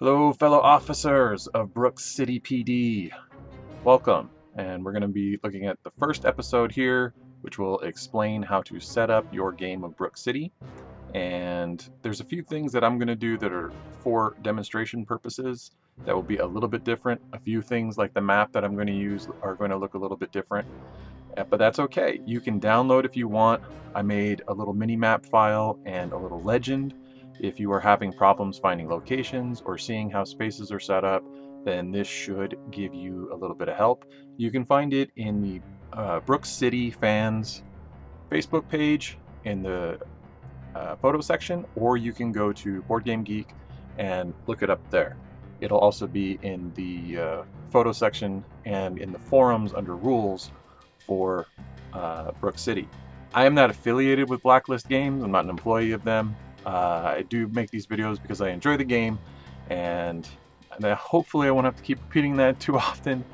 Hello, fellow officers of Brooks City PD. Welcome, and we're going to be looking at the first episode here, which will explain how to set up your game of Brook City. And there's a few things that I'm going to do that are for demonstration purposes that will be a little bit different. A few things like the map that I'm going to use are going to look a little bit different. Uh, but that's okay. You can download if you want. I made a little mini map file and a little legend. If you are having problems finding locations or seeing how spaces are set up, then this should give you a little bit of help. You can find it in the uh, Brook City fans Facebook page in the uh, photo section, or you can go to Board Game Geek and look it up there. It'll also be in the uh, photo section and in the forums under rules for uh, Brook City. I am not affiliated with Blacklist Games. I'm not an employee of them. Uh, I do make these videos because I enjoy the game, and, and I, hopefully I won't have to keep repeating that too often.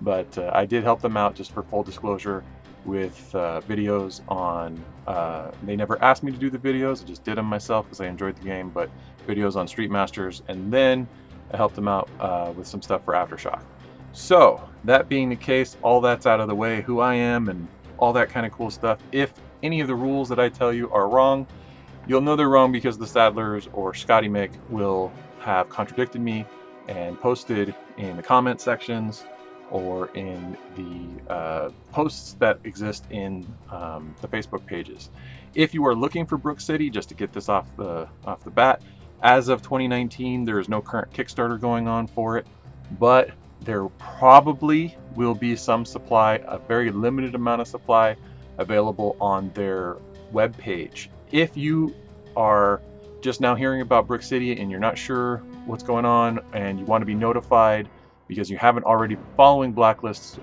But uh, I did help them out just for full disclosure with uh, videos on. Uh, they never asked me to do the videos; I just did them myself because I enjoyed the game. But videos on Street Masters, and then I helped them out uh, with some stuff for Aftershock. So, that being the case, all that's out of the way, who I am and all that kind of cool stuff. If any of the rules that I tell you are wrong, you'll know they're wrong because the Sadlers or Scotty Mick will have contradicted me and posted in the comment sections or in the uh, posts that exist in um, the Facebook pages. If you are looking for Brook City, just to get this off the off the bat, as of 2019, there is no current Kickstarter going on for it, but there probably will be some supply, a very limited amount of supply available on their web page. If you are just now hearing about Brook City and you're not sure what's going on and you want to be notified because you haven't already following Blacklist's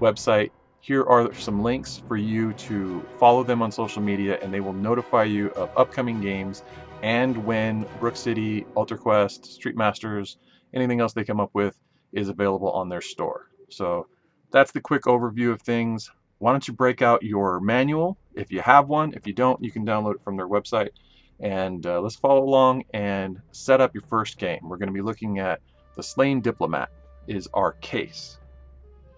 website, here are some links for you to follow them on social media and they will notify you of upcoming games and when Brook City, Ultra Quest, Street Masters, anything else they come up with is available on their store. So that's the quick overview of things. Why don't you break out your manual if you have one? If you don't, you can download it from their website. And uh, let's follow along and set up your first game. We're going to be looking at The Slain Diplomat is our case.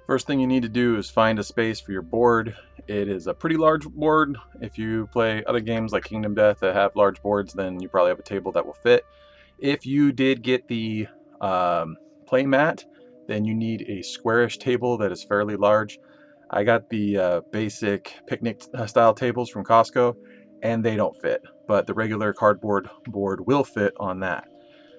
First thing you need to do is find a space for your board. It is a pretty large board. If you play other games like Kingdom Death that have large boards, then you probably have a table that will fit. If you did get the um, play mat, then you need a squarish table that is fairly large. I got the uh, basic picnic uh, style tables from Costco and they don't fit, but the regular cardboard board will fit on that.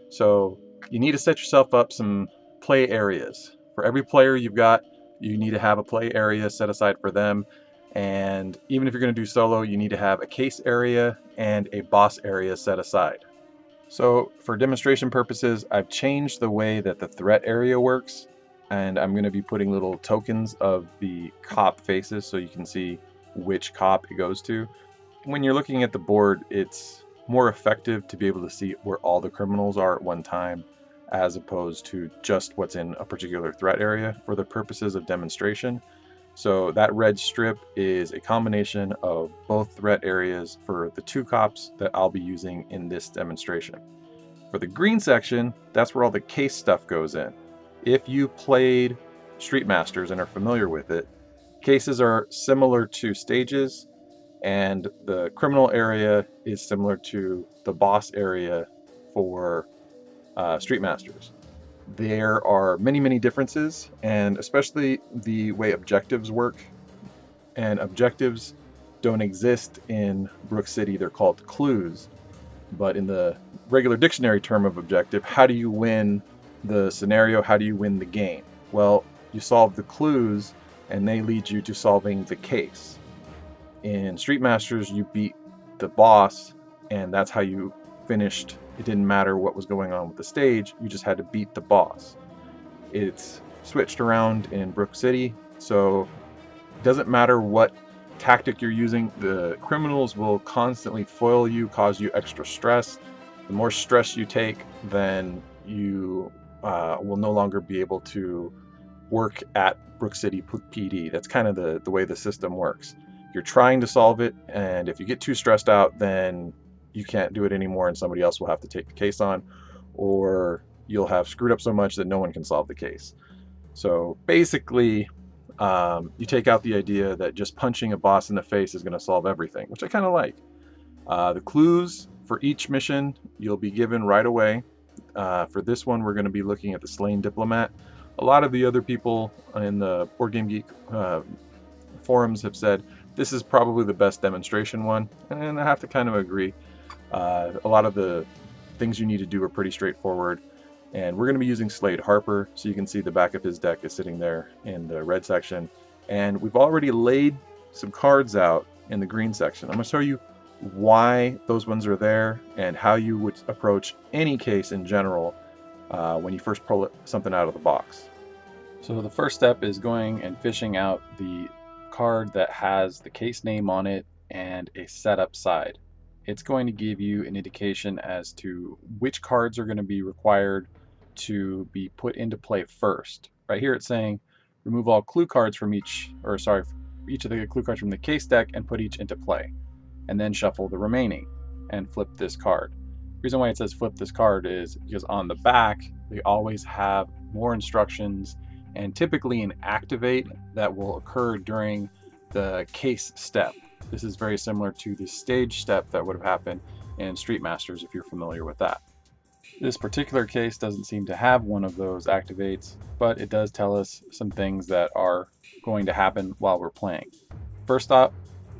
So you need to set yourself up some play areas. For every player you've got, you need to have a play area set aside for them. And even if you're going to do solo, you need to have a case area and a boss area set aside. So for demonstration purposes, I've changed the way that the threat area works and I'm going to be putting little tokens of the cop faces so you can see which cop it goes to. When you're looking at the board, it's more effective to be able to see where all the criminals are at one time as opposed to just what's in a particular threat area for the purposes of demonstration. So that red strip is a combination of both threat areas for the two cops that I'll be using in this demonstration. For the green section, that's where all the case stuff goes in. If you played Street Masters and are familiar with it, cases are similar to stages, and the criminal area is similar to the boss area for uh, Street Masters there are many, many differences, and especially the way objectives work. And objectives don't exist in Brook City, they're called clues. But in the regular dictionary term of objective, how do you win the scenario? How do you win the game? Well, you solve the clues, and they lead you to solving the case. In Street Masters, you beat the boss, and that's how you finished it didn't matter what was going on with the stage, you just had to beat the boss. It's switched around in Brook City, so it doesn't matter what tactic you're using, the criminals will constantly foil you, cause you extra stress. The more stress you take, then you uh, will no longer be able to work at Brook City PD. That's kind of the, the way the system works. You're trying to solve it, and if you get too stressed out, then you can't do it anymore and somebody else will have to take the case on or you'll have screwed up so much that no one can solve the case. So basically, um, you take out the idea that just punching a boss in the face is going to solve everything, which I kind of like. Uh, the clues for each mission you'll be given right away. Uh, for this one, we're going to be looking at the Slain Diplomat. A lot of the other people in the Board Game Geek uh, forums have said this is probably the best demonstration one, and I have to kind of agree. Uh, a lot of the things you need to do are pretty straightforward. And we're going to be using Slade Harper, so you can see the back of his deck is sitting there in the red section. And we've already laid some cards out in the green section. I'm going to show you why those ones are there and how you would approach any case in general uh, when you first pull something out of the box. So the first step is going and fishing out the card that has the case name on it and a setup side. It's going to give you an indication as to which cards are going to be required to be put into play first. Right here it's saying remove all clue cards from each, or sorry, each of the clue cards from the case deck and put each into play. And then shuffle the remaining and flip this card. The reason why it says flip this card is because on the back they always have more instructions and typically an activate that will occur during the case step. This is very similar to the stage step that would have happened in Street Masters if you're familiar with that. This particular case doesn't seem to have one of those activates, but it does tell us some things that are going to happen while we're playing. First up,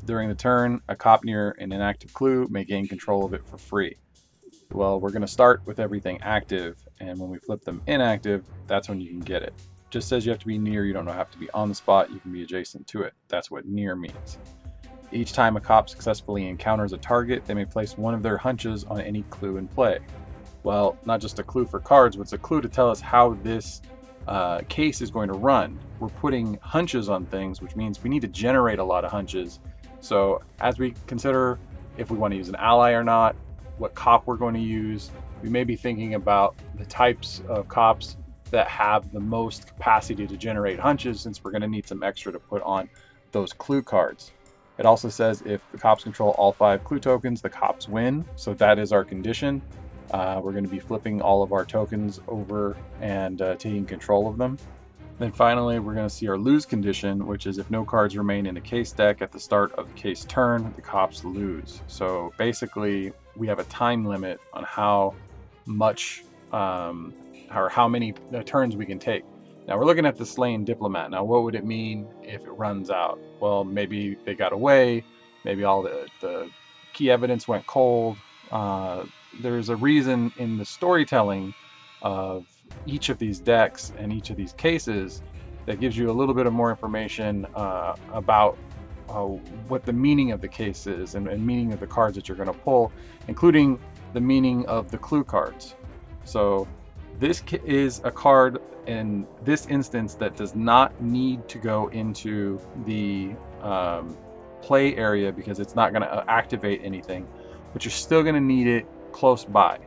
during the turn, a cop near an inactive clue may gain control of it for free. Well, we're going to start with everything active, and when we flip them inactive, that's when you can get it. Just says you have to be near, you don't have to be on the spot, you can be adjacent to it. That's what near means. Each time a cop successfully encounters a target, they may place one of their hunches on any clue in play. Well, not just a clue for cards, but it's a clue to tell us how this uh, case is going to run. We're putting hunches on things, which means we need to generate a lot of hunches. So as we consider if we want to use an ally or not, what cop we're going to use, we may be thinking about the types of cops that have the most capacity to generate hunches since we're going to need some extra to put on those clue cards. It also says if the cops control all five clue tokens, the cops win. So that is our condition. Uh, we're going to be flipping all of our tokens over and uh, taking control of them. Then finally, we're going to see our lose condition, which is if no cards remain in the case deck at the start of the case turn, the cops lose. So basically, we have a time limit on how much um, or how many uh, turns we can take. Now we're looking at the slain diplomat. Now, what would it mean if it runs out? Well, maybe they got away. Maybe all the, the key evidence went cold. Uh, there's a reason in the storytelling of each of these decks and each of these cases that gives you a little bit of more information uh, about uh, what the meaning of the case is and, and meaning of the cards that you're going to pull, including the meaning of the clue cards. So this is a card in this instance that does not need to go into the um, play area because it's not going to uh, activate anything, but you're still going to need it close by.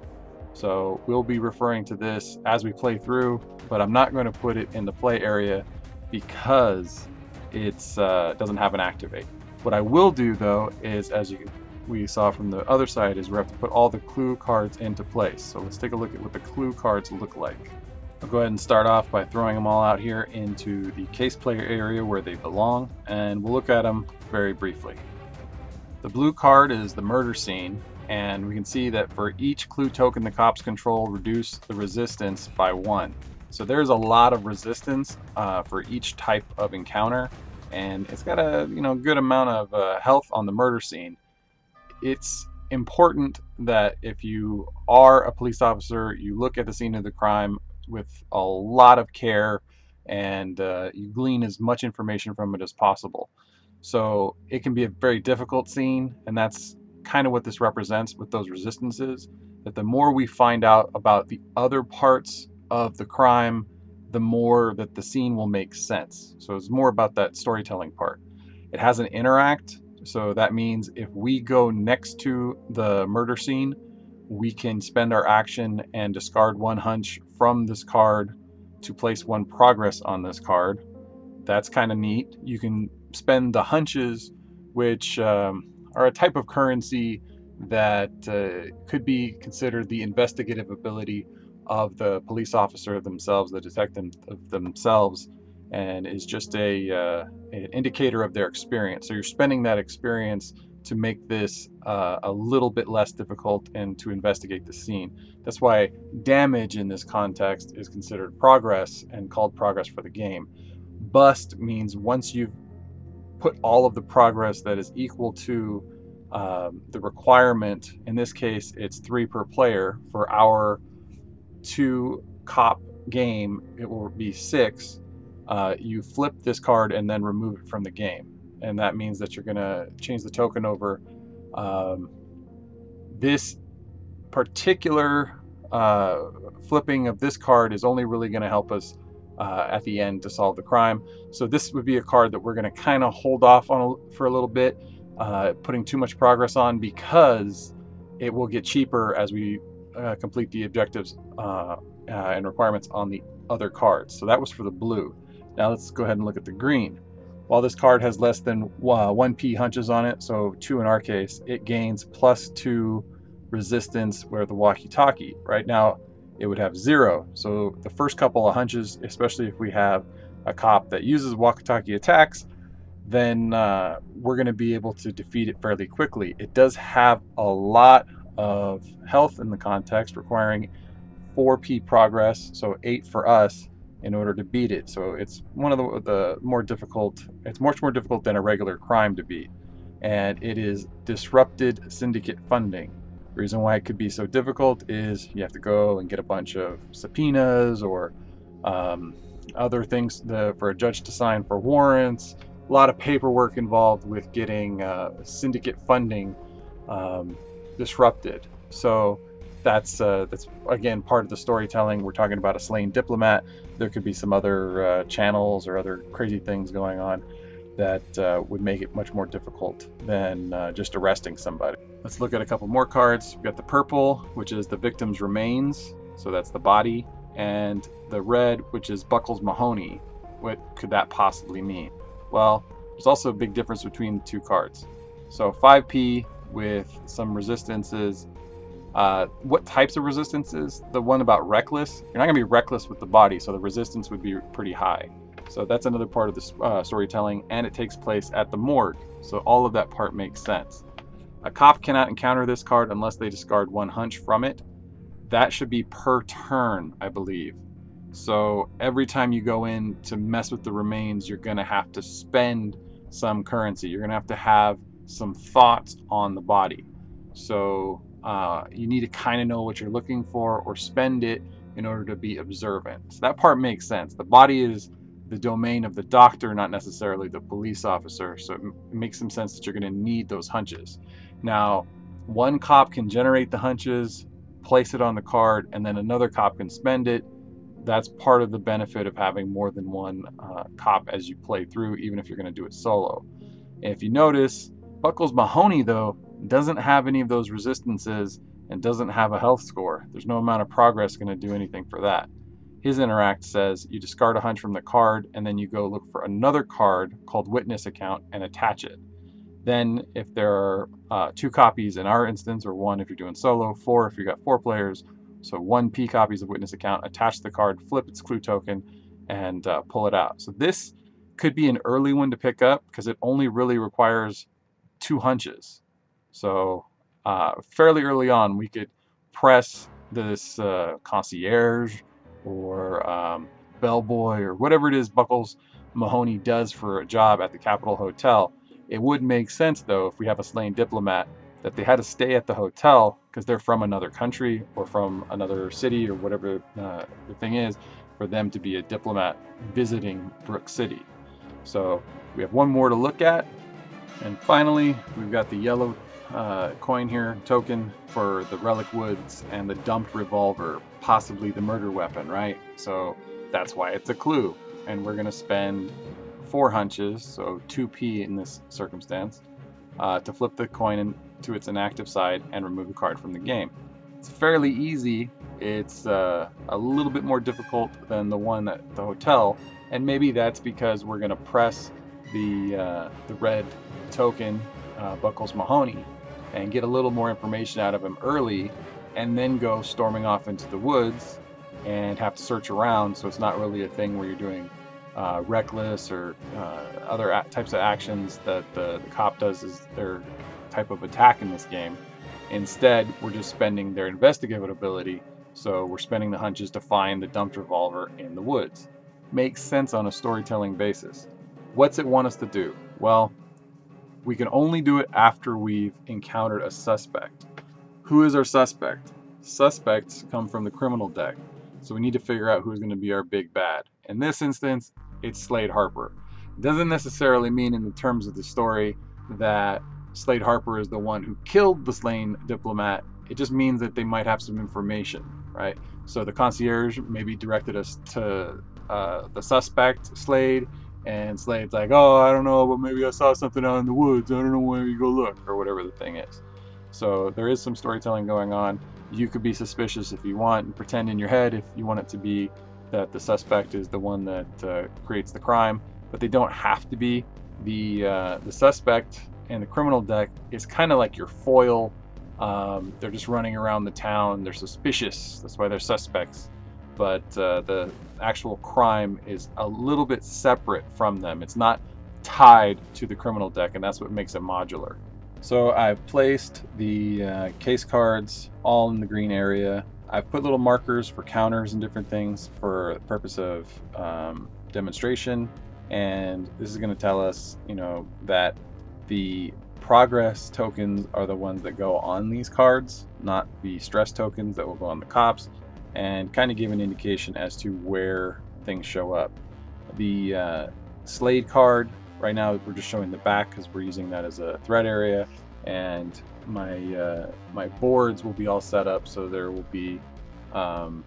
So we'll be referring to this as we play through, but I'm not going to put it in the play area because it uh, doesn't have an activate. What I will do though is, as you we saw from the other side, is we have to put all the clue cards into place. So let's take a look at what the clue cards look like. I'll go ahead and start off by throwing them all out here into the case player area where they belong, and we'll look at them very briefly. The blue card is the murder scene, and we can see that for each clue token the cops control reduce the resistance by one. So there's a lot of resistance uh, for each type of encounter and it's got a you know good amount of uh, health on the murder scene. It's important that if you are a police officer you look at the scene of the crime with a lot of care and uh, you glean as much information from it as possible. So it can be a very difficult scene and that's kind of what this represents with those resistances, that the more we find out about the other parts of the crime, the more that the scene will make sense. So it's more about that storytelling part. It has an interact, so that means if we go next to the murder scene, we can spend our action and discard one hunch from this card to place one progress on this card. That's kind of neat. You can spend the hunches, which um, are a type of currency that uh, could be considered the investigative ability of the police officer themselves, the detective of themselves, and is just a uh, an indicator of their experience. So you're spending that experience to make this uh, a little bit less difficult and to investigate the scene. That's why damage in this context is considered progress and called progress for the game. Bust means once you've put all of the progress that is equal to um, the requirement, in this case it's three per player, for our two cop game, it will be six. Uh, you flip this card and then remove it from the game and that means that you're going to change the token over. Um, this particular uh, flipping of this card is only really going to help us uh, at the end to solve the crime. So this would be a card that we're going to kind of hold off on a, for a little bit, uh, putting too much progress on because it will get cheaper as we uh, complete the objectives uh, uh, and requirements on the other cards. So that was for the blue. Now let's go ahead and look at the green. While this card has less than uh, 1p hunches on it, so 2 in our case, it gains plus 2 resistance where the walkie-talkie. Right now, it would have 0. So the first couple of hunches, especially if we have a cop that uses walkie-talkie attacks, then uh, we're going to be able to defeat it fairly quickly. It does have a lot of health in the context, requiring 4p progress, so 8 for us, in order to beat it. So it's one of the, the more difficult, it's much more difficult than a regular crime to beat. And it is disrupted syndicate funding. Reason why it could be so difficult is you have to go and get a bunch of subpoenas or um, other things the, for a judge to sign for warrants. A lot of paperwork involved with getting uh, syndicate funding um, disrupted. So that's uh, that's again part of the storytelling. We're talking about a slain diplomat. There could be some other uh, channels or other crazy things going on that uh, would make it much more difficult than uh, just arresting somebody. Let's look at a couple more cards. We've got the purple, which is the victim's remains, so that's the body, and the red, which is Buckles Mahoney. What could that possibly mean? Well, there's also a big difference between the two cards. So 5p with some resistances uh, what types of resistances? The one about reckless, you're not going to be reckless with the body, so the resistance would be pretty high. So that's another part of the uh, storytelling, and it takes place at the morgue. So all of that part makes sense. A cop cannot encounter this card unless they discard one hunch from it. That should be per turn, I believe. So every time you go in to mess with the remains, you're going to have to spend some currency. You're going to have to have some thoughts on the body. So uh, you need to kind of know what you're looking for or spend it in order to be observant. So that part makes sense. The body is the domain of the doctor, not necessarily the police officer. So it, it makes some sense that you're going to need those hunches. Now, one cop can generate the hunches, place it on the card, and then another cop can spend it. That's part of the benefit of having more than one uh, cop as you play through, even if you're going to do it solo. And if you notice, Buckles Mahoney, though, doesn't have any of those resistances and doesn't have a health score. There's no amount of progress going to do anything for that. His interact says you discard a hunch from the card and then you go look for another card called witness account and attach it. Then if there are uh, two copies in our instance or one if you're doing solo, four if you've got four players, so one P copies of witness account, attach the card, flip its clue token, and uh, pull it out. So this could be an early one to pick up because it only really requires two hunches. So uh, fairly early on, we could press this uh, concierge or um, bellboy or whatever it is Buckles Mahoney does for a job at the Capitol Hotel. It would make sense, though, if we have a slain diplomat, that they had to stay at the hotel because they're from another country or from another city or whatever uh, the thing is, for them to be a diplomat visiting Brook City. So we have one more to look at. And finally, we've got the yellow uh, coin here, token for the Relic Woods and the dumped revolver, possibly the murder weapon, right? So that's why it's a clue. And we're going to spend four hunches, so 2p in this circumstance, uh, to flip the coin to its inactive side and remove the card from the game. It's fairly easy. It's uh, a little bit more difficult than the one at the hotel, and maybe that's because we're going to press the uh, the red token, uh, Buckles Mahoney, and get a little more information out of him early and then go storming off into the woods and have to search around. So it's not really a thing where you're doing uh, reckless or uh, other types of actions that the, the cop does is their type of attack in this game. Instead, we're just spending their investigative ability. So we're spending the hunches to find the dumped revolver in the woods. Makes sense on a storytelling basis. What's it want us to do? Well, we can only do it after we've encountered a suspect. Who is our suspect? Suspects come from the criminal deck. So we need to figure out who's going to be our big bad. In this instance, it's Slade Harper. Doesn't necessarily mean in the terms of the story that Slade Harper is the one who killed the slain diplomat. It just means that they might have some information, right? So the concierge maybe directed us to uh, the suspect, Slade, and Slade's like, oh, I don't know, but maybe I saw something out in the woods. I don't know where you go look, or whatever the thing is. So there is some storytelling going on. You could be suspicious if you want and pretend in your head if you want it to be that the suspect is the one that uh, creates the crime, but they don't have to be. The uh, the suspect and the criminal deck is kind of like your foil. Um, they're just running around the town. They're suspicious. That's why they're suspects. But uh, the actual crime is a little bit separate from them. It's not tied to the criminal deck, and that's what makes it modular. So I've placed the uh, case cards all in the green area. I've put little markers for counters and different things for the purpose of um, demonstration. And this is going to tell us, you know, that the progress tokens are the ones that go on these cards, not the stress tokens that will go on the cops, and kind of give an indication as to where things show up. The uh, Slade card, right now we're just showing the back because we're using that as a threat area, and my uh, my boards will be all set up so there will be um,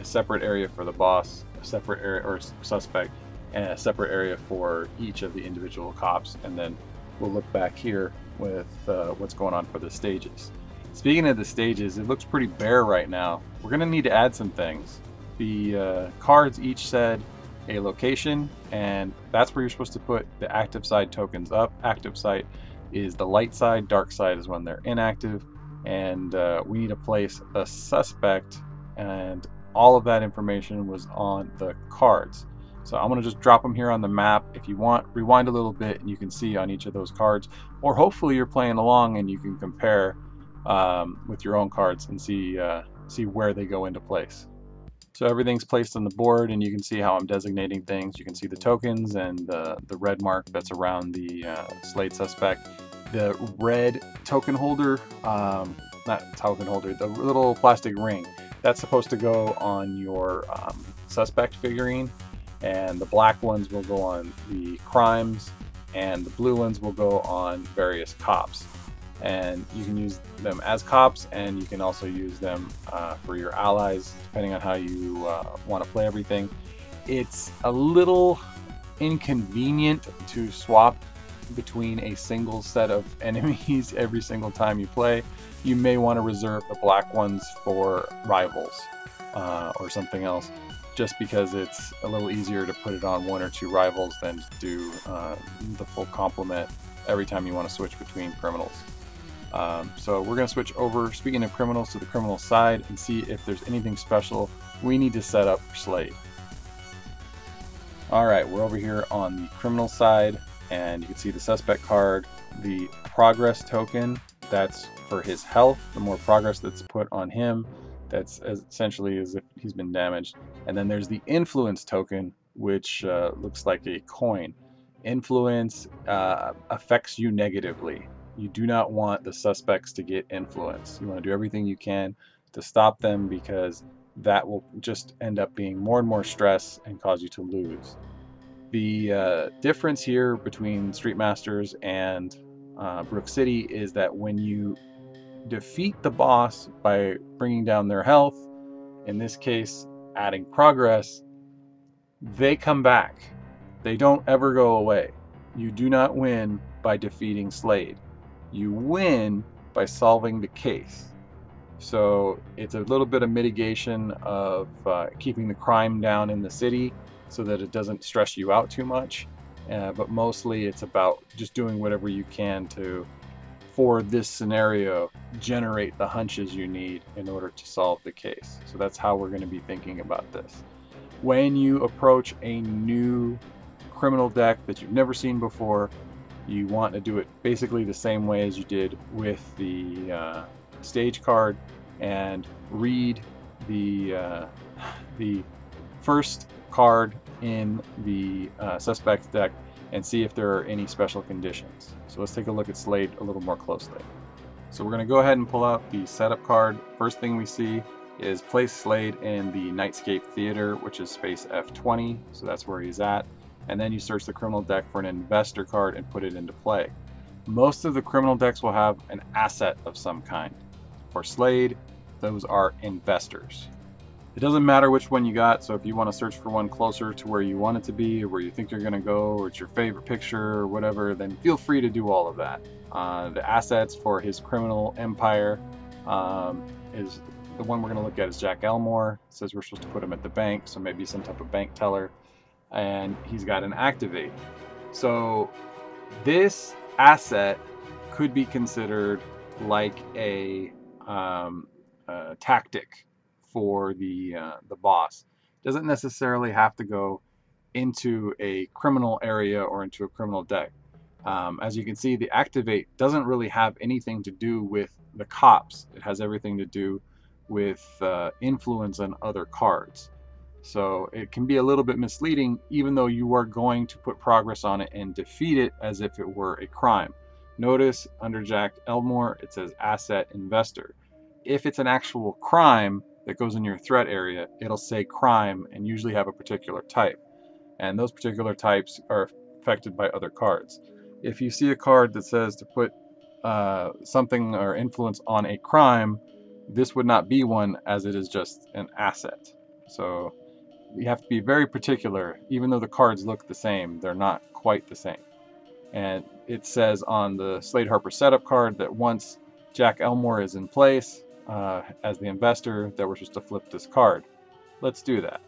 a separate area for the boss, a separate area or suspect, and a separate area for each of the individual cops, and then we'll look back here with uh, what's going on for the stages. Speaking of the stages, it looks pretty bare right now. We're to need to add some things. The uh, cards each said a location, and that's where you're supposed to put the active side tokens up. Active site is the light side, dark side is when they're inactive, and uh, we need to place a suspect, and all of that information was on the cards. So I'm going to just drop them here on the map. If you want, rewind a little bit and you can see on each of those cards. Or hopefully you're playing along and you can compare um, with your own cards and see, uh, see where they go into place. So everything's placed on the board and you can see how I'm designating things. You can see the tokens and uh, the red mark that's around the uh, suspect. The red token holder, um, not token holder, the little plastic ring, that's supposed to go on your um, suspect figurine and the black ones will go on the crimes and the blue ones will go on various cops and you can use them as cops and you can also use them uh, for your allies depending on how you uh, want to play everything it's a little inconvenient to swap between a single set of enemies every single time you play you may want to reserve the black ones for rivals uh, or something else just because it's a little easier to put it on one or two rivals than to do uh, the full complement every time you want to switch between criminals. Um, so we're going to switch over, speaking of criminals, to the criminal side and see if there's anything special we need to set up for Slade. Alright, we're over here on the criminal side and you can see the suspect card, the progress token, that's for his health. The more progress that's put on him, that's essentially as if he's been damaged. And then there's the influence token, which uh, looks like a coin. Influence uh, affects you negatively. You do not want the suspects to get influence. You want to do everything you can to stop them because that will just end up being more and more stress and cause you to lose. The uh, difference here between Street Masters and uh, Brook City is that when you defeat the boss by bringing down their health, in this case, adding progress, they come back. They don't ever go away. You do not win by defeating Slade. You win by solving the case. So it's a little bit of mitigation of uh, keeping the crime down in the city so that it doesn't stress you out too much. Uh, but mostly it's about just doing whatever you can to for this scenario, generate the hunches you need in order to solve the case. So that's how we're going to be thinking about this. When you approach a new criminal deck that you've never seen before, you want to do it basically the same way as you did with the uh, stage card and read the uh, the first card in the uh, suspect's deck and see if there are any special conditions. So let's take a look at Slade a little more closely. So we're going to go ahead and pull out the setup card. First thing we see is place Slade in the Nightscape Theater, which is space F20, so that's where he's at. And then you search the criminal deck for an investor card and put it into play. Most of the criminal decks will have an asset of some kind. For Slade, those are investors. It doesn't matter which one you got, so if you want to search for one closer to where you want it to be, or where you think you're going to go, or it's your favorite picture, or whatever, then feel free to do all of that. Uh, the assets for his criminal empire um, is the one we're going to look at is Jack Elmore. It says we're supposed to put him at the bank, so maybe some type of bank teller. And he's got an activate. So this asset could be considered like a, um, a tactic for the uh, the boss. Doesn't necessarily have to go into a criminal area or into a criminal deck. Um, as you can see, the activate doesn't really have anything to do with the cops. It has everything to do with uh, influence on other cards. So it can be a little bit misleading, even though you are going to put progress on it and defeat it as if it were a crime. Notice under Jack Elmore, it says asset investor. If it's an actual crime, that goes in your threat area, it'll say crime and usually have a particular type. And those particular types are affected by other cards. If you see a card that says to put uh, something or influence on a crime, this would not be one as it is just an asset. So you have to be very particular. Even though the cards look the same, they're not quite the same. And it says on the Slade Harper setup card that once Jack Elmore is in place, uh, as the investor that we're supposed to flip this card. Let's do that.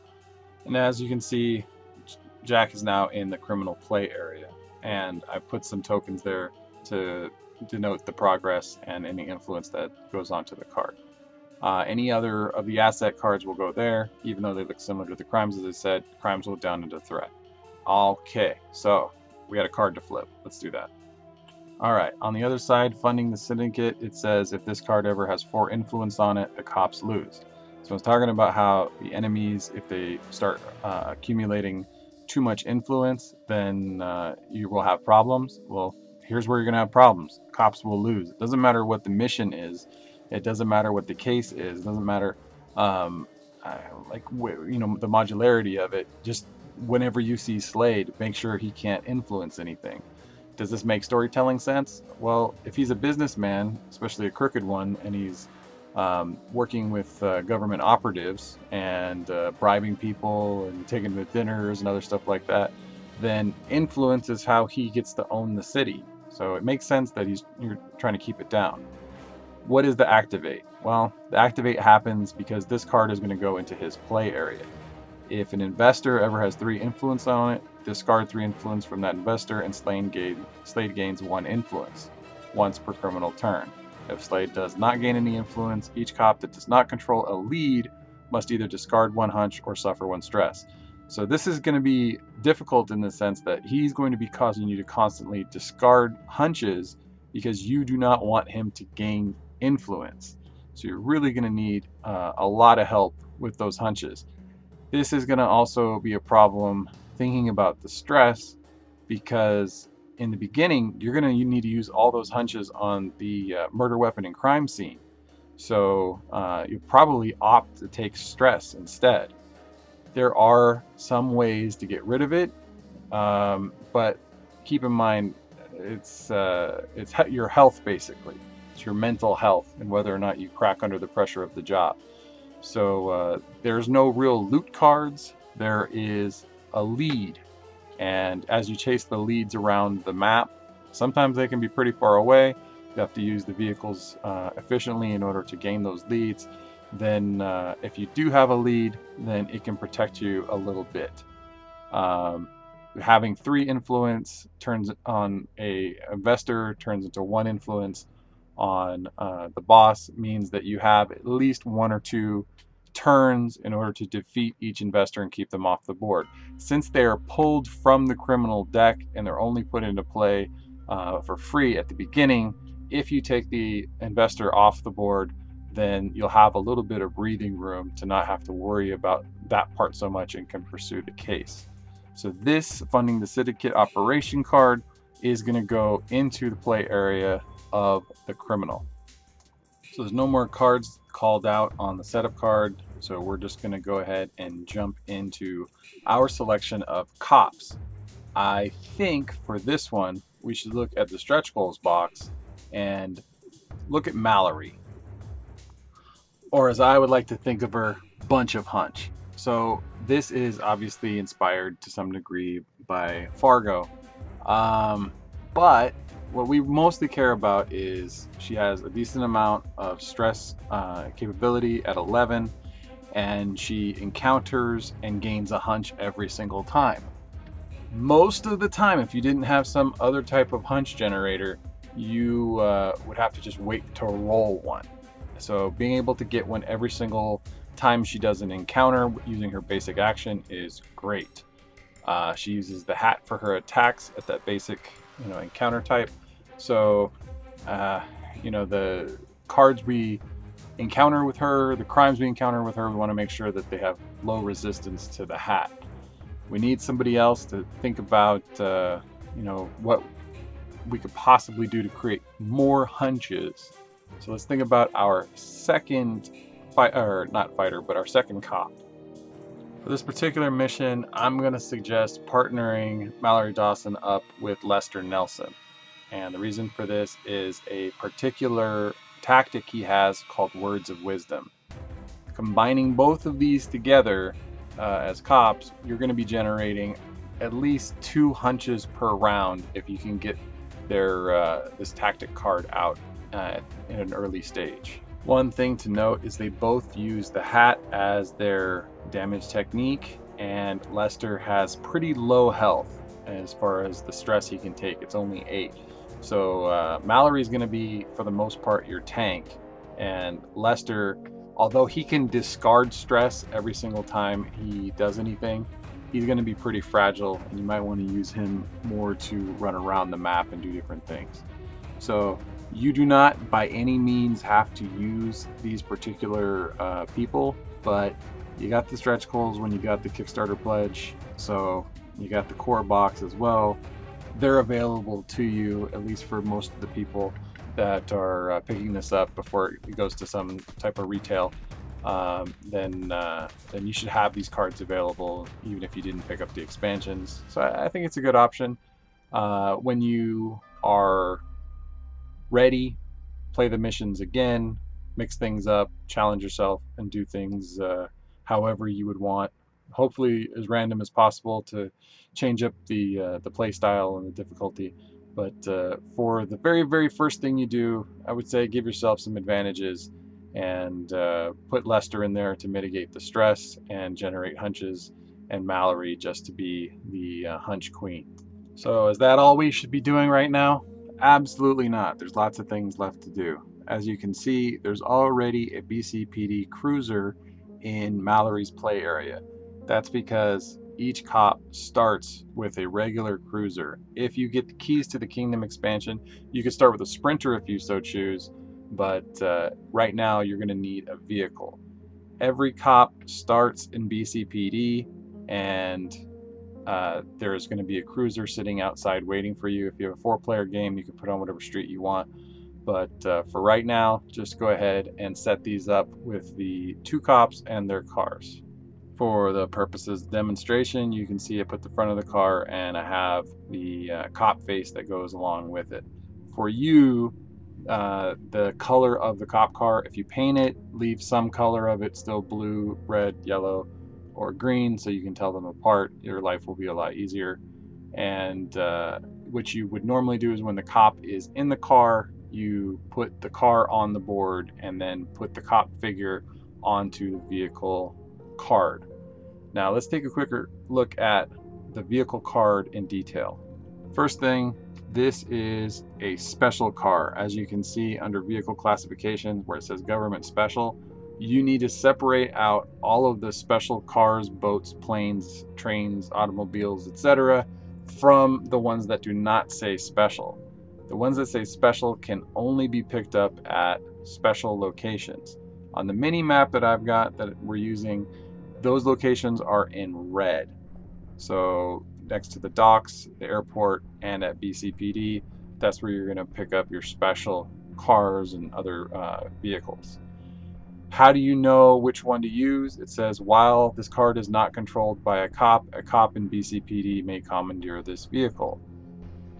And as you can see, Jack is now in the criminal play area. And I put some tokens there to denote the progress and any influence that goes onto the card. Uh, any other of the asset cards will go there, even though they look similar to the crimes, as I said, crimes will down into threat. Okay, so we got a card to flip. Let's do that. Alright, on the other side, funding the syndicate, it says if this card ever has four influence on it, the cops lose. So it's talking about how the enemies, if they start uh, accumulating too much influence, then uh, you will have problems. Well, here's where you're going to have problems. Cops will lose. It doesn't matter what the mission is. It doesn't matter what the case is. It doesn't matter, um, like, you know, the modularity of it. Just whenever you see Slade, make sure he can't influence anything. Does this make storytelling sense? Well, if he's a businessman, especially a crooked one, and he's um, working with uh, government operatives and uh, bribing people and taking them to dinners and other stuff like that, then influence is how he gets to own the city. So it makes sense that he's you're trying to keep it down. What is the activate? Well, the activate happens because this card is going to go into his play area. If an investor ever has three influence on it, discard three influence from that investor and Slade, gain, Slade gains one influence, once per criminal turn. If Slade does not gain any influence, each cop that does not control a lead must either discard one hunch or suffer one stress. So this is going to be difficult in the sense that he's going to be causing you to constantly discard hunches because you do not want him to gain influence. So you're really going to need uh, a lot of help with those hunches. This is going to also be a problem thinking about the stress because in the beginning you're going to need to use all those hunches on the uh, murder weapon and crime scene. So uh, you probably opt to take stress instead. There are some ways to get rid of it, um, but keep in mind it's uh, it's your health basically. It's your mental health and whether or not you crack under the pressure of the job. So uh, there's no real loot cards. There is a lead. And as you chase the leads around the map, sometimes they can be pretty far away. You have to use the vehicles uh, efficiently in order to gain those leads. Then uh, if you do have a lead, then it can protect you a little bit. Um, having three influence turns on a investor turns into one influence on uh, the boss means that you have at least one or two turns in order to defeat each investor and keep them off the board. Since they are pulled from the criminal deck and they're only put into play uh, for free at the beginning, if you take the investor off the board, then you'll have a little bit of breathing room to not have to worry about that part so much and can pursue the case. So this funding the syndicate operation card is going to go into the play area of the criminal. So there's no more cards called out on the setup card. So we're just going to go ahead and jump into our selection of cops. I think for this one, we should look at the stretch goals box and look at Mallory. Or as I would like to think of her, bunch of hunch. So this is obviously inspired to some degree by Fargo. Um, but what we mostly care about is she has a decent amount of stress uh, capability at 11 and she encounters and gains a hunch every single time. Most of the time, if you didn't have some other type of hunch generator, you uh, would have to just wait to roll one. So being able to get one every single time she does an encounter using her basic action is great. Uh, she uses the hat for her attacks at that basic you know encounter type. So uh, you know the cards we encounter with her, the crimes we encounter with her, we want to make sure that they have low resistance to the hat. We need somebody else to think about uh, you know what we could possibly do to create more hunches. So let's think about our second fight, or not fighter, but our second cop. For this particular mission, I'm going to suggest partnering Mallory Dawson up with Lester Nelson. And the reason for this is a particular tactic he has called Words of Wisdom. Combining both of these together uh, as cops, you're going to be generating at least two hunches per round if you can get their uh, this tactic card out uh, in an early stage. One thing to note is they both use the hat as their damage technique, and Lester has pretty low health as far as the stress he can take. It's only 8. So uh, Mallory's going to be, for the most part, your tank, and Lester, although he can discard stress every single time he does anything, he's going to be pretty fragile, and you might want to use him more to run around the map and do different things. So you do not by any means have to use these particular uh, people, but you got the stretch goals when you got the Kickstarter pledge, so you got the core box as well. They're available to you, at least for most of the people that are uh, picking this up before it goes to some type of retail. Um, then uh, then you should have these cards available even if you didn't pick up the expansions. So I, I think it's a good option. Uh, when you are ready, play the missions again, mix things up, challenge yourself, and do things uh, however you would want. Hopefully, as random as possible to change up the uh, the play style and the difficulty. But uh, for the very very first thing you do, I would say give yourself some advantages and uh, put Lester in there to mitigate the stress and generate hunches, and Mallory just to be the uh, hunch queen. So is that all we should be doing right now? Absolutely not. There's lots of things left to do. As you can see, there's already a BCPD cruiser in Mallory's play area. That's because each cop starts with a regular cruiser. If you get the keys to the Kingdom expansion, you can start with a Sprinter if you so choose, but uh, right now you're going to need a vehicle. Every cop starts in BCPD, and uh, there's going to be a cruiser sitting outside waiting for you. If you have a four-player game, you can put on whatever street you want. But uh, for right now, just go ahead and set these up with the two cops and their cars. For the purposes of demonstration, you can see I put the front of the car and I have the uh, cop face that goes along with it. For you, uh, the color of the cop car, if you paint it, leave some color of it still blue, red, yellow, or green so you can tell them apart. Your life will be a lot easier. And uh, what you would normally do is when the cop is in the car, you put the car on the board and then put the cop figure onto the vehicle card. Now let's take a quicker look at the vehicle card in detail. First thing, this is a special car. As you can see under vehicle classification where it says government special, you need to separate out all of the special cars, boats, planes, trains, automobiles, etc. from the ones that do not say special. The ones that say special can only be picked up at special locations. On the mini map that I've got that we're using, those locations are in red. So next to the docks, the airport, and at BCPD, that's where you're going to pick up your special cars and other uh, vehicles. How do you know which one to use? It says while this card is not controlled by a cop, a cop in BCPD may commandeer this vehicle.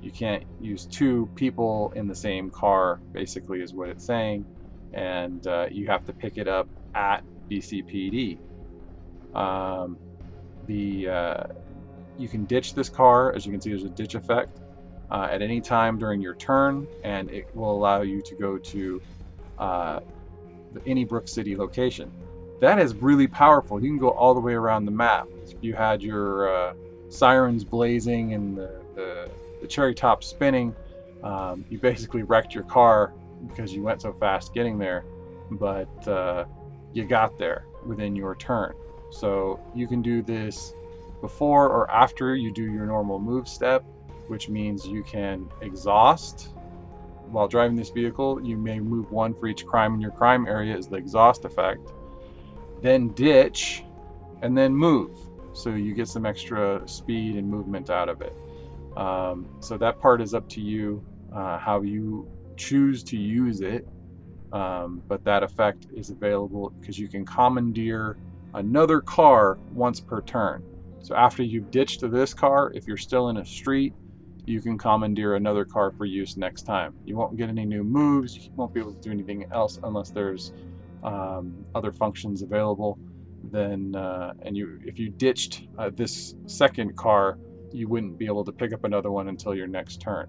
You can't use two people in the same car, basically, is what it's saying, and uh, you have to pick it up at BCPD. Um, the uh, you can ditch this car, as you can see, there's a ditch effect uh, at any time during your turn, and it will allow you to go to uh, any Brook City location. That is really powerful. You can go all the way around the map. If you had your uh, sirens blazing and the, the, the cherry top spinning, um, you basically wrecked your car because you went so fast getting there, but uh, you got there within your turn. So you can do this before or after you do your normal move step, which means you can exhaust while driving this vehicle, you may move one for each crime in your crime area is the exhaust effect. Then ditch, and then move. So you get some extra speed and movement out of it. Um, so that part is up to you, uh, how you choose to use it. Um, but that effect is available because you can commandeer another car once per turn. So after you've ditched this car, if you're still in a street, you can commandeer another car for use next time. You won't get any new moves, you won't be able to do anything else unless there's um, other functions available. Then, uh, and you, if you ditched uh, this second car, you wouldn't be able to pick up another one until your next turn.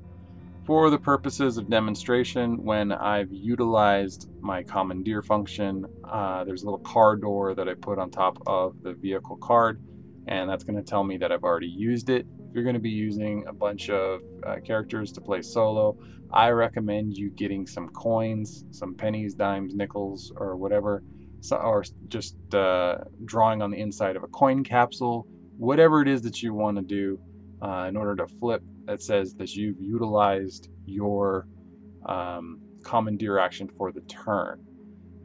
For the purposes of demonstration, when I've utilized my commandeer function, uh, there's a little car door that I put on top of the vehicle card, and that's going to tell me that I've already used it you're going to be using a bunch of uh, characters to play solo, I recommend you getting some coins, some pennies, dimes, nickels, or whatever, so, or just uh, drawing on the inside of a coin capsule, whatever it is that you want to do uh, in order to flip that says that you've utilized your um, commandeer action for the turn.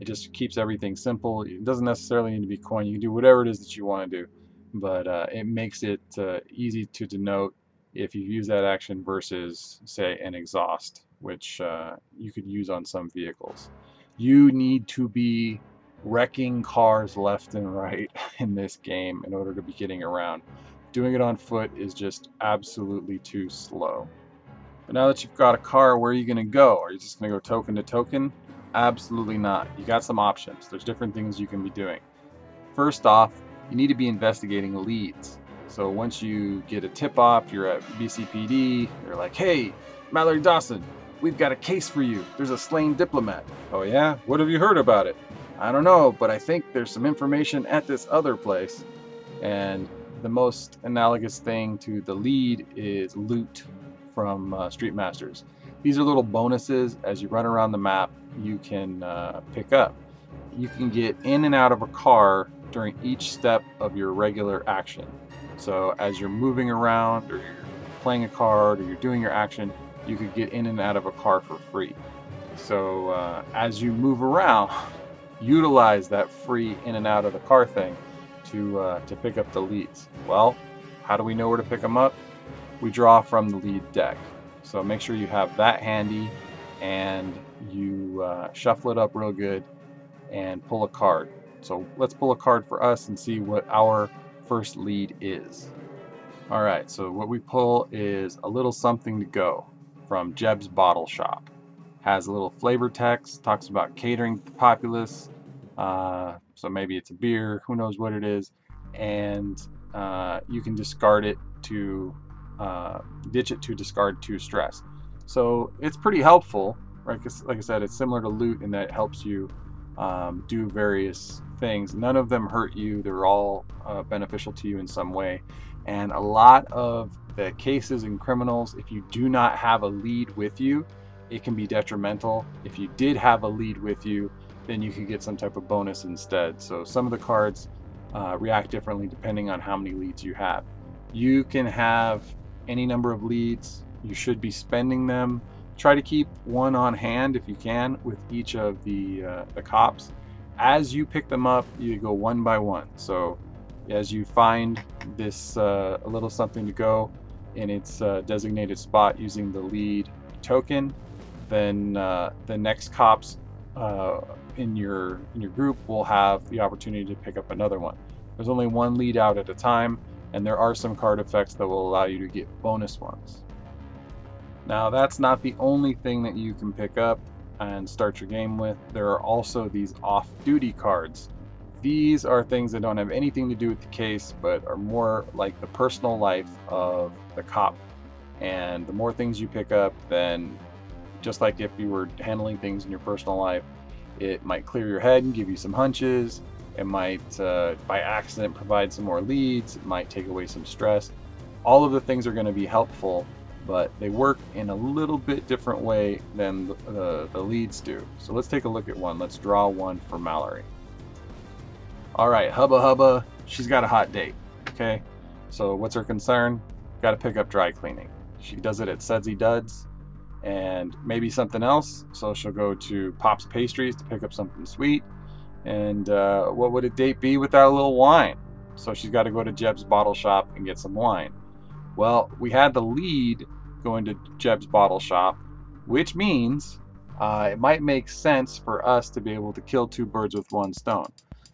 It just keeps everything simple. It doesn't necessarily need to be coin. You can do whatever it is that you want to do but uh, it makes it uh, easy to denote if you use that action versus say an exhaust which uh, you could use on some vehicles. You need to be wrecking cars left and right in this game in order to be getting around. Doing it on foot is just absolutely too slow. But now that you've got a car where are you gonna go? Are you just gonna go token to token? Absolutely not. You got some options. There's different things you can be doing. First off you need to be investigating leads. So once you get a tip off, you're at BCPD, they're like, hey, Mallory Dawson, we've got a case for you. There's a slain diplomat. Oh yeah? What have you heard about it? I don't know, but I think there's some information at this other place. And the most analogous thing to the lead is loot from uh, Street Masters. These are little bonuses as you run around the map you can uh, pick up. You can get in and out of a car during each step of your regular action. So as you're moving around or you're playing a card or you're doing your action, you could get in and out of a car for free. So uh, as you move around, utilize that free in and out of the car thing to, uh, to pick up the leads. Well, how do we know where to pick them up? We draw from the lead deck. So make sure you have that handy and you uh, shuffle it up real good and pull a card. So let's pull a card for us and see what our first lead is. All right, so what we pull is a little something to go from Jeb's Bottle Shop. Has a little flavor text, talks about catering to the populace. Uh, so maybe it's a beer, who knows what it is. And uh, you can discard it to uh, ditch it to discard to stress. So it's pretty helpful, right? Like I said, it's similar to loot in that it helps you um, do various things. None of them hurt you. They're all uh, beneficial to you in some way. And a lot of the cases and criminals, if you do not have a lead with you, it can be detrimental. If you did have a lead with you, then you could get some type of bonus instead. So some of the cards uh, react differently depending on how many leads you have. You can have any number of leads. You should be spending them. Try to keep one on hand if you can with each of the, uh, the cops. As you pick them up, you go one by one. So as you find this uh, little something to go in its uh, designated spot using the lead token, then uh, the next cops uh, in your in your group will have the opportunity to pick up another one. There's only one lead out at a time, and there are some card effects that will allow you to get bonus ones. Now that's not the only thing that you can pick up and start your game with. There are also these off-duty cards. These are things that don't have anything to do with the case, but are more like the personal life of the cop. And the more things you pick up, then just like if you were handling things in your personal life, it might clear your head and give you some hunches. It might, uh, by accident, provide some more leads. It might take away some stress. All of the things are going to be helpful, but they work in a little bit different way than the, the, the leads do. So let's take a look at one. Let's draw one for Mallory. All right, Hubba Hubba, she's got a hot date. Okay, so what's her concern? Got to pick up dry cleaning. She does it at Sudsy Duds and maybe something else. So she'll go to Pop's Pastries to pick up something sweet. And uh, what would a date be without a little wine? So she's got to go to Jeb's bottle shop and get some wine. Well, we had the lead going to Jeb's bottle shop, which means uh, it might make sense for us to be able to kill two birds with one stone.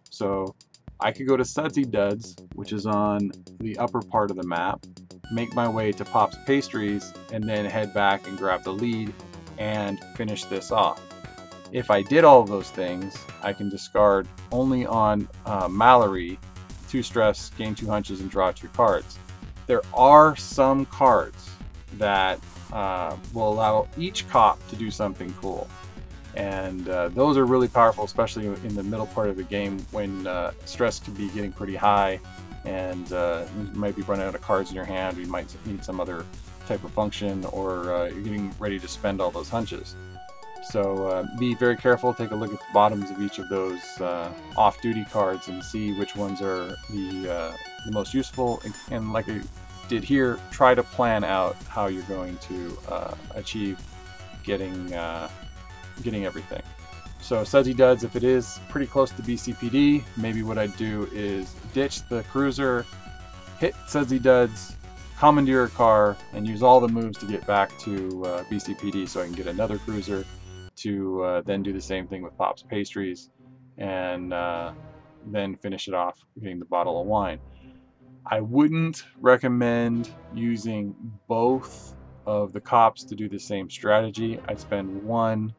So I could go to Sudsy Duds, which is on the upper part of the map, make my way to Pop's Pastries, and then head back and grab the lead and finish this off. If I did all those things, I can discard only on uh, Mallory, two stress, gain two hunches, and draw two cards. There are some cards that uh, will allow each cop to do something cool. And uh, those are really powerful, especially in the middle part of the game when uh, stress can be getting pretty high and uh, you might be running out of cards in your hand, or you might need some other type of function, or uh, you're getting ready to spend all those hunches. So uh, be very careful, take a look at the bottoms of each of those uh, off-duty cards and see which ones are the, uh, the most useful, and, and, like I did here, try to plan out how you're going to uh, achieve getting, getting everything. So Sudsy Duds, if it is pretty close to BCPD, maybe what I'd do is ditch the cruiser, hit Sudsy Duds, commandeer a car, and use all the moves to get back to uh, BCPD so I can get another cruiser to uh, then do the same thing with Pop's Pastries and uh, then finish it off getting the bottle of wine. I wouldn't recommend using both of the cops to do the same strategy. I'd spend one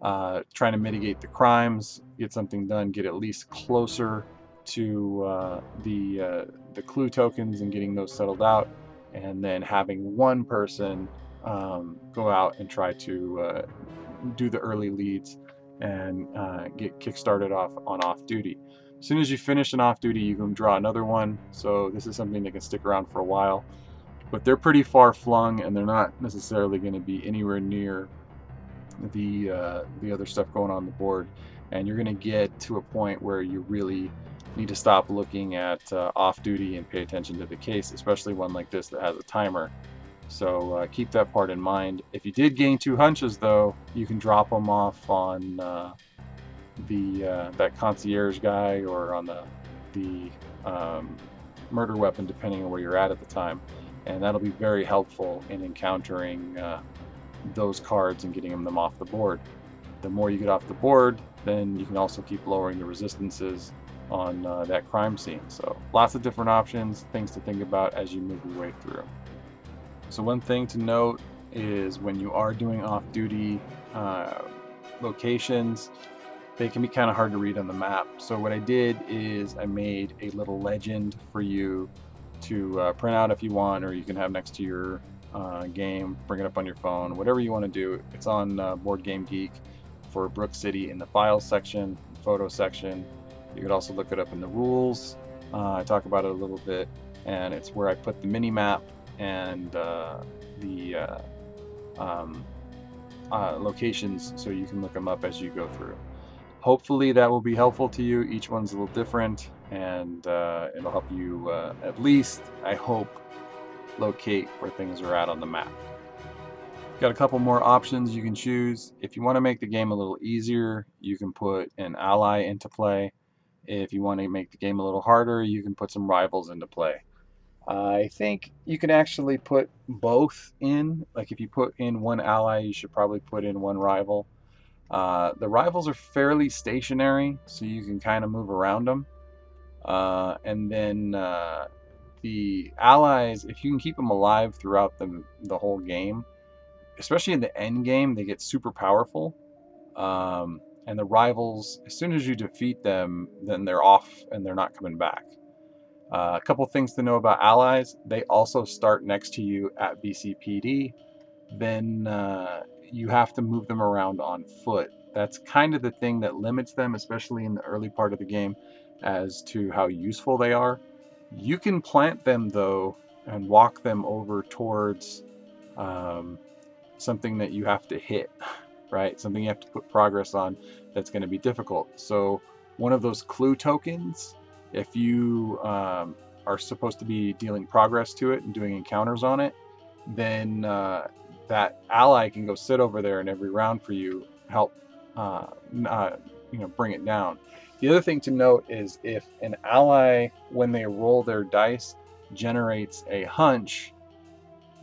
uh, trying to mitigate the crimes, get something done, get at least closer to uh, the uh, the clue tokens and getting those settled out, and then having one person um, go out and try to uh, do the early leads and uh, get kick-started off on off duty. As soon as you finish an off duty, you can draw another one. So this is something that can stick around for a while. But they're pretty far flung, and they're not necessarily going to be anywhere near the uh, the other stuff going on the board and you're going to get to a point where you really need to stop looking at uh, off duty and pay attention to the case especially one like this that has a timer so uh, keep that part in mind if you did gain two hunches though you can drop them off on uh, the uh, that concierge guy or on the the um, murder weapon depending on where you're at at the time and that'll be very helpful in encountering uh, those cards and getting them off the board. The more you get off the board, then you can also keep lowering the resistances on uh, that crime scene. So lots of different options, things to think about as you move your way through. So one thing to note is when you are doing off-duty uh, locations, they can be kind of hard to read on the map. So what I did is I made a little legend for you to uh, print out if you want, or you can have next to your uh, game, bring it up on your phone, whatever you want to do. It's on uh, Board Game Geek for Brook City in the files section, photo section. You could also look it up in the rules. Uh, I talk about it a little bit, and it's where I put the mini map and uh, the uh, um, uh, locations so you can look them up as you go through. Hopefully that will be helpful to you. Each one's a little different and uh, it'll help you uh, at least, I hope, locate where things are at on the map. Got a couple more options you can choose. If you want to make the game a little easier, you can put an ally into play. If you want to make the game a little harder, you can put some rivals into play. I think you can actually put both in. Like if you put in one ally, you should probably put in one rival. Uh, the rivals are fairly stationary, so you can kind of move around them. Uh, and then uh, the allies, if you can keep them alive throughout the, the whole game, especially in the end game, they get super powerful. Um, and the rivals, as soon as you defeat them, then they're off and they're not coming back. Uh, a couple things to know about allies. They also start next to you at BCPD. Then uh, you have to move them around on foot. That's kind of the thing that limits them, especially in the early part of the game, as to how useful they are. You can plant them, though, and walk them over towards um, something that you have to hit, right? Something you have to put progress on that's going to be difficult. So one of those clue tokens if you um, are supposed to be dealing progress to it and doing encounters on it, then uh, that ally can go sit over there in every round for you, help uh, uh, you know bring it down. The other thing to note is if an ally, when they roll their dice, generates a hunch,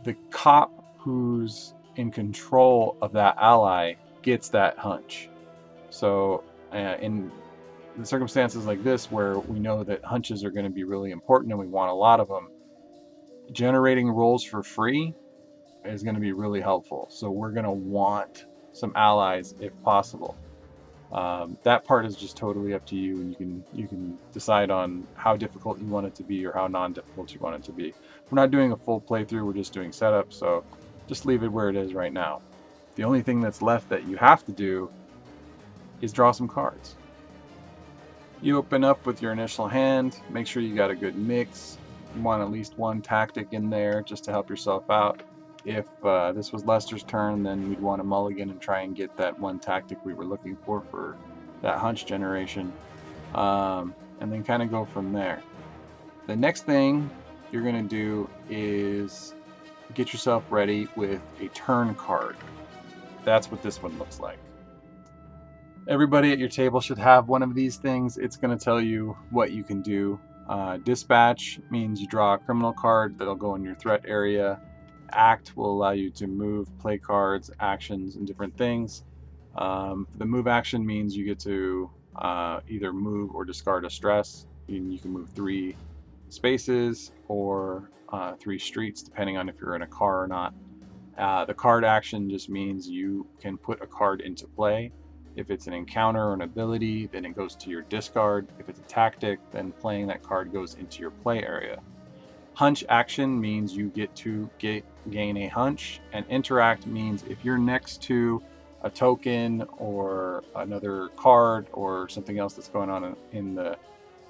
the cop who's in control of that ally gets that hunch. So uh, in in circumstances like this where we know that hunches are going to be really important and we want a lot of them, generating rolls for free is going to be really helpful. So we're going to want some allies if possible. Um, that part is just totally up to you, and you can you can decide on how difficult you want it to be or how non-difficult you want it to be. We're not doing a full playthrough; we're just doing setup, so just leave it where it is right now. The only thing that's left that you have to do is draw some cards. You open up with your initial hand, make sure you got a good mix. You want at least one tactic in there just to help yourself out. If uh, this was Lester's turn, then we'd want to mulligan and try and get that one tactic we were looking for for that hunch generation. Um, and then kind of go from there. The next thing you're going to do is get yourself ready with a turn card. That's what this one looks like. Everybody at your table should have one of these things. It's going to tell you what you can do. Uh, dispatch means you draw a criminal card that'll go in your threat area. Act will allow you to move, play cards, actions, and different things. Um, the move action means you get to uh, either move or discard a stress. You, you can move three spaces or uh, three streets, depending on if you're in a car or not. Uh, the card action just means you can put a card into play if it's an encounter or an ability, then it goes to your discard. If it's a tactic, then playing that card goes into your play area. Hunch action means you get to get, gain a hunch, and interact means if you're next to a token or another card or something else that's going on in the,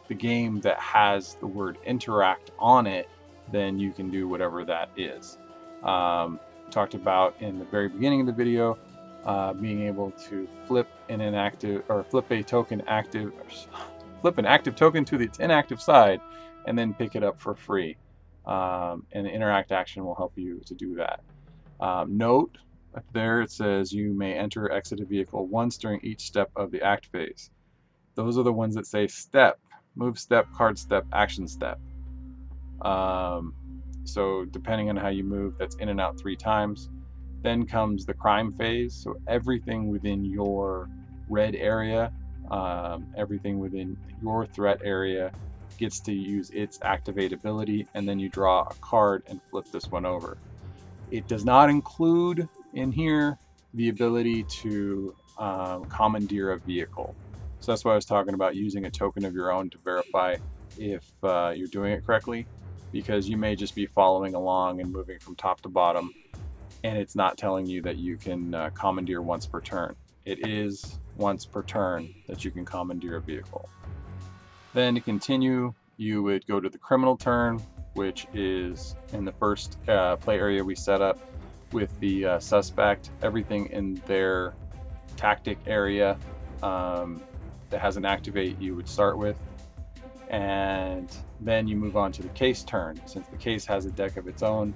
the game that has the word interact on it, then you can do whatever that is. Um, talked about in the very beginning of the video uh, being able to flip an inactive or flip a token active, flip an active token to its inactive side, and then pick it up for free. Um, and the interact action will help you to do that. Um, note up there it says you may enter or exit a vehicle once during each step of the act phase. Those are the ones that say step, move step, card step, action step. Um, so depending on how you move, that's in and out three times. Then comes the crime phase. So everything within your red area, um, everything within your threat area gets to use its activate ability, and then you draw a card and flip this one over. It does not include in here the ability to um, commandeer a vehicle. So that's why I was talking about using a token of your own to verify if uh, you're doing it correctly, because you may just be following along and moving from top to bottom and it's not telling you that you can uh, commandeer once per turn. It is once per turn that you can commandeer a vehicle. Then to continue, you would go to the criminal turn, which is in the first uh, play area we set up with the uh, suspect, everything in their tactic area um, that has an activate you would start with. And then you move on to the case turn. Since the case has a deck of its own,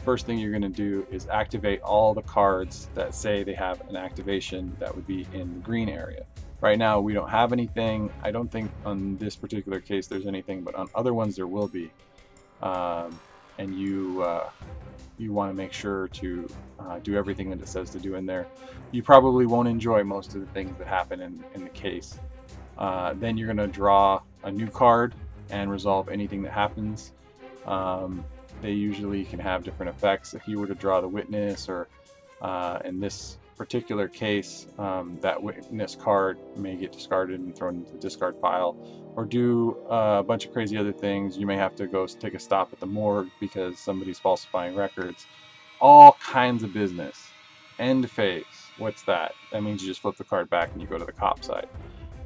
first thing you're going to do is activate all the cards that say they have an activation that would be in the green area. Right now we don't have anything. I don't think on this particular case there's anything, but on other ones there will be. Um, and you uh, you want to make sure to uh, do everything that it says to do in there. You probably won't enjoy most of the things that happen in, in the case. Uh, then you're going to draw a new card and resolve anything that happens. Um, they usually can have different effects. If you were to draw the witness, or uh, in this particular case, um, that witness card may get discarded and thrown into the discard pile, or do uh, a bunch of crazy other things. You may have to go take a stop at the morgue because somebody's falsifying records. All kinds of business. End phase. What's that? That means you just flip the card back and you go to the cop side.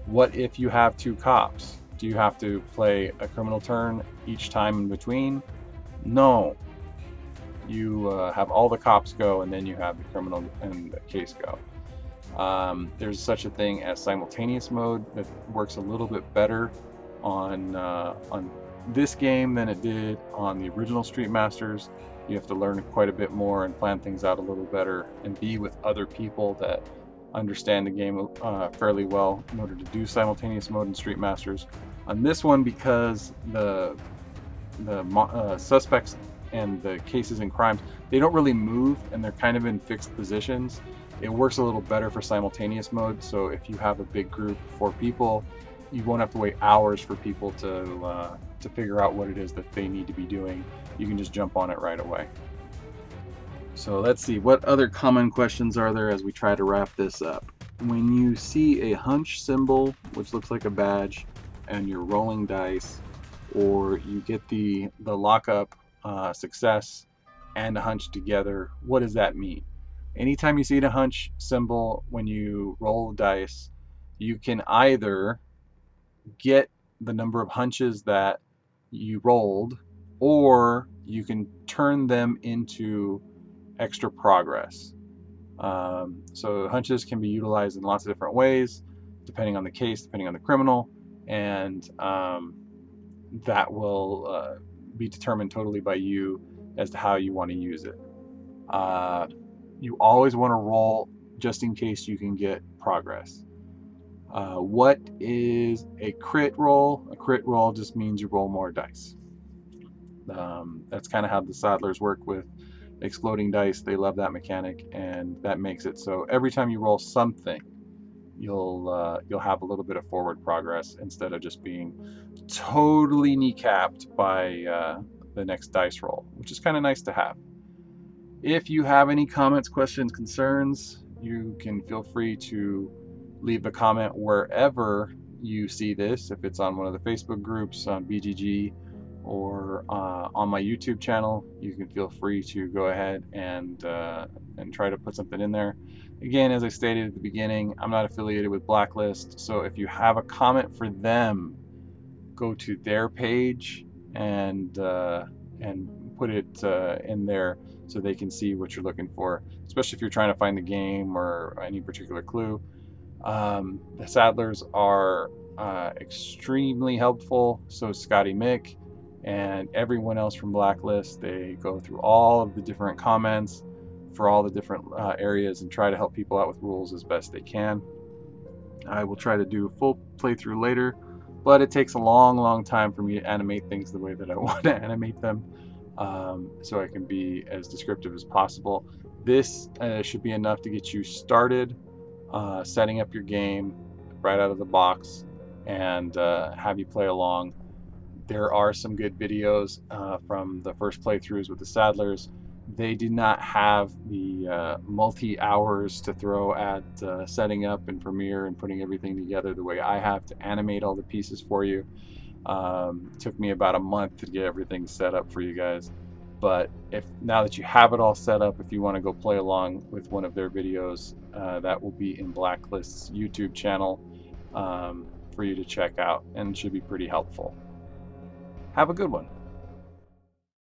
What if you have two cops? Do you have to play a criminal turn each time in between? No. You uh, have all the cops go, and then you have the criminal and the case go. Um, there's such a thing as simultaneous mode that works a little bit better on uh, on this game than it did on the original Street Masters. You have to learn quite a bit more and plan things out a little better and be with other people that understand the game uh, fairly well in order to do simultaneous mode in Street Masters. On this one, because the the uh, suspects and the cases and crimes, they don't really move and they're kind of in fixed positions. It works a little better for simultaneous mode. So if you have a big group, four people, you won't have to wait hours for people to uh, to figure out what it is that they need to be doing. You can just jump on it right away. So let's see, what other common questions are there as we try to wrap this up? When you see a hunch symbol, which looks like a badge, and you're rolling dice, or you get the, the lockup uh, success and a hunch together, what does that mean? Anytime you see the hunch symbol when you roll dice, you can either get the number of hunches that you rolled, or you can turn them into extra progress. Um, so hunches can be utilized in lots of different ways, depending on the case, depending on the criminal, and um, that will uh, be determined totally by you as to how you want to use it. Uh, you always want to roll just in case you can get progress. Uh, what is a crit roll? A crit roll just means you roll more dice. Um, that's kind of how the Saddlers work with exploding dice. They love that mechanic, and that makes it so every time you roll something, you'll uh, you'll have a little bit of forward progress instead of just being totally kneecapped by uh, the next dice roll, which is kind of nice to have. If you have any comments, questions, concerns, you can feel free to leave a comment wherever you see this. If it's on one of the Facebook groups, on BGG, or uh, on my YouTube channel, you can feel free to go ahead and uh, and try to put something in there. Again, as I stated at the beginning, I'm not affiliated with Blacklist, so if you have a comment for them, go to their page and uh, and put it uh, in there so they can see what you're looking for, especially if you're trying to find the game or any particular clue. Um, the Saddlers are uh, extremely helpful, so Scotty Mick and everyone else from Blacklist. They go through all of the different comments for all the different uh, areas and try to help people out with rules as best they can. I will try to do a full playthrough later, but it takes a long, long time for me to animate things the way that I want to animate them um, so I can be as descriptive as possible. This uh, should be enough to get you started uh, setting up your game right out of the box and uh, have you play along there are some good videos uh, from the first playthroughs with the Saddlers. They did not have the uh, multi hours to throw at uh, setting up and Premiere and putting everything together the way I have to animate all the pieces for you. Um, took me about a month to get everything set up for you guys. But if now that you have it all set up, if you want to go play along with one of their videos, uh, that will be in Blacklist's YouTube channel um, for you to check out and should be pretty helpful. Have a good one.